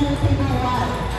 Set.